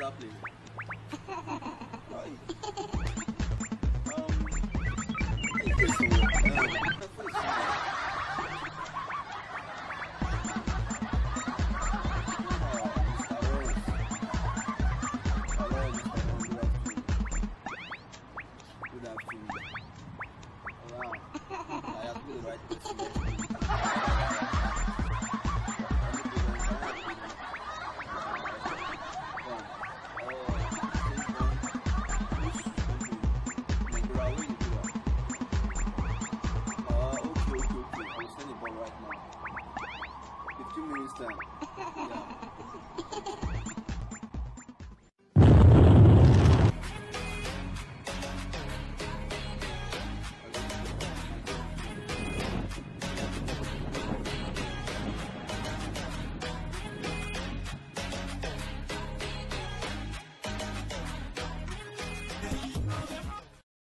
games I play. Good afternoon. Wow. I have to be the right person. Minister. Yeah.